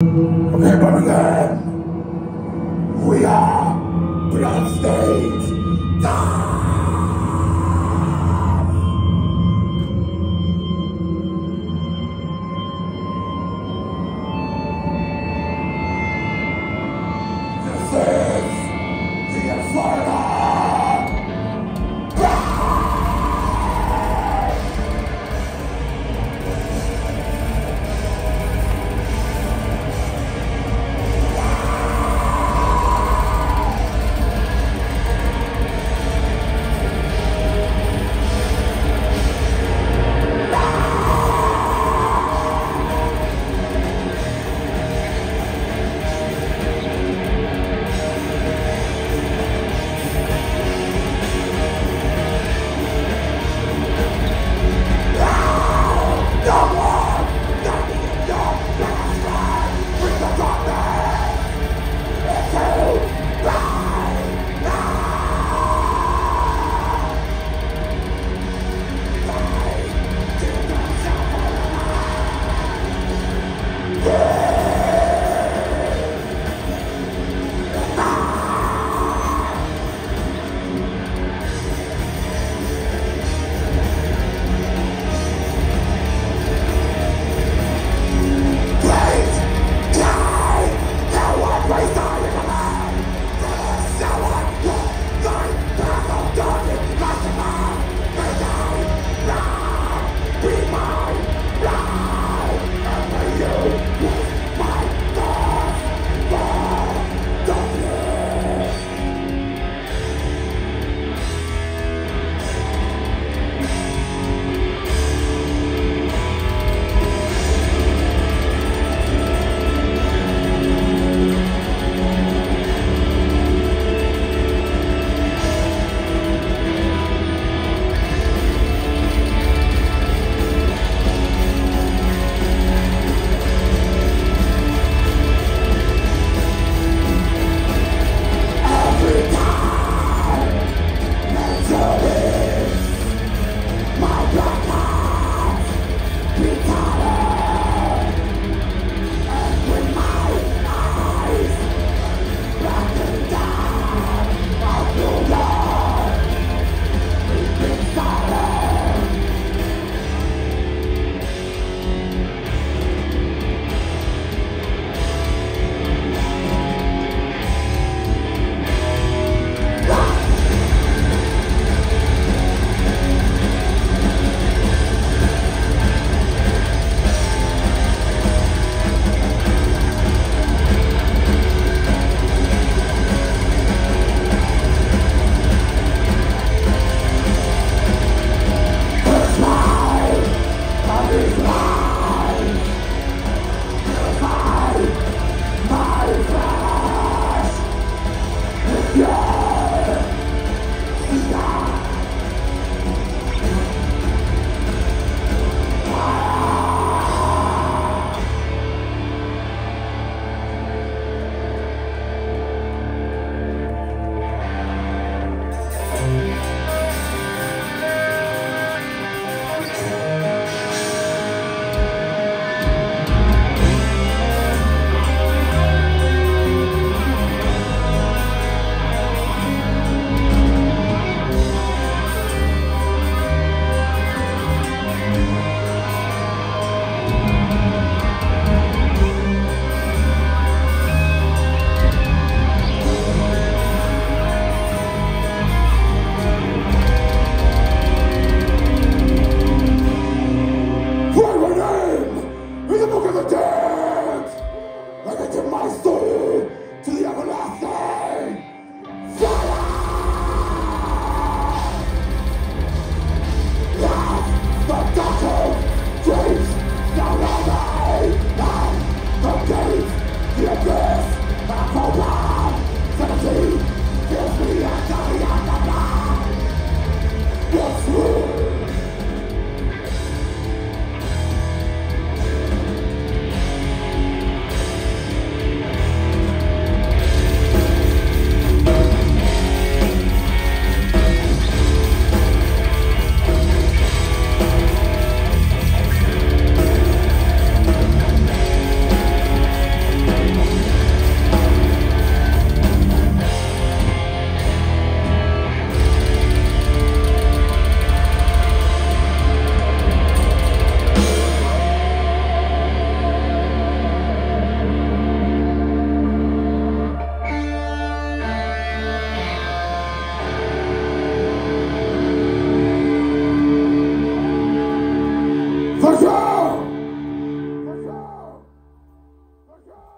Okay, but again, we are Bloodstained. This